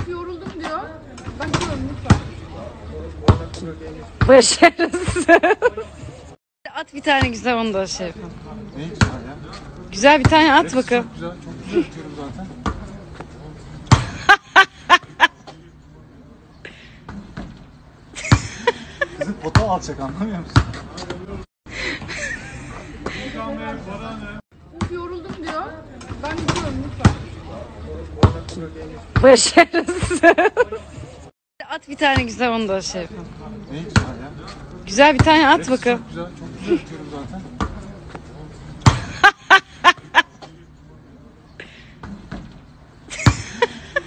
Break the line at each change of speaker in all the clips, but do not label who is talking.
Uf yoruldum diyor. Ben gidiyorum lütfen.
Başarısız. at bir tane güzel onu da şey yapalım.
Ne güzel ya.
Güzel bir tane at bakalım.
Çok güzel, çok güzel atıyorum zaten. Kızım pota alacak anlamıyor musun?
Yoruldum diyor. Ben gidiyorum lütfen.
Başarısız. at bir tane güzel onu da şey yapalım.
Ne güzel ya.
Güzel bir tane at bakalım.
Çok güzel, çok güzel atıyorum zaten.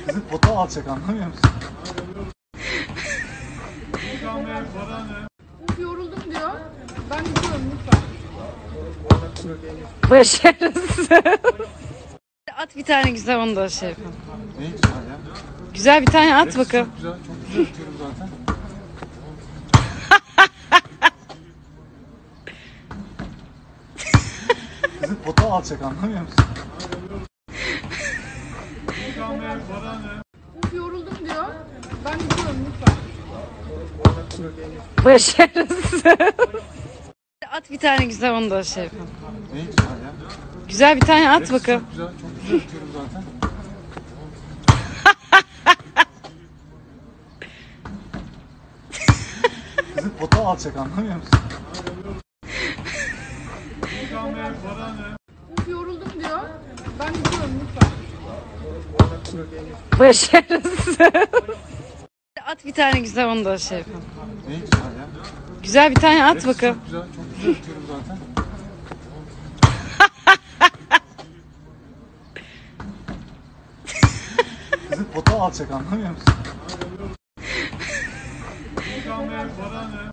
Kızım pota alacak anlamıyor musun?
Uf yoruldum diyor. Ben gidiyorum lütfen.
Başarısız. At bir tane güzel onu da şey yapalım.
Ne güzel ya.
Güzel bir tane at bakalım.
Çok güzel, çok güzel atıyorum zaten. Kızım pota alacak anlamıyor musun?
Uf yoruldum diyor. Ben gidiyorum lütfen.
Başarısız. at bir tane güzel onu da şey yapalım.
Ne güzel ya.
Güzel bir tane at bakalım.
Çok güzel, çok zaten. Kızım pota alacak anlamıyor musun?
Uf yoruldum diyor. Ben gidiyorum lütfen.
Başarısız. at bir tane güzel onu da şey yapalım.
Ne güzel ya.
Güzel bir tane at bakalım.
Çok güzel, çok güzel zaten. Kızım pota alacak anlamıyor musun?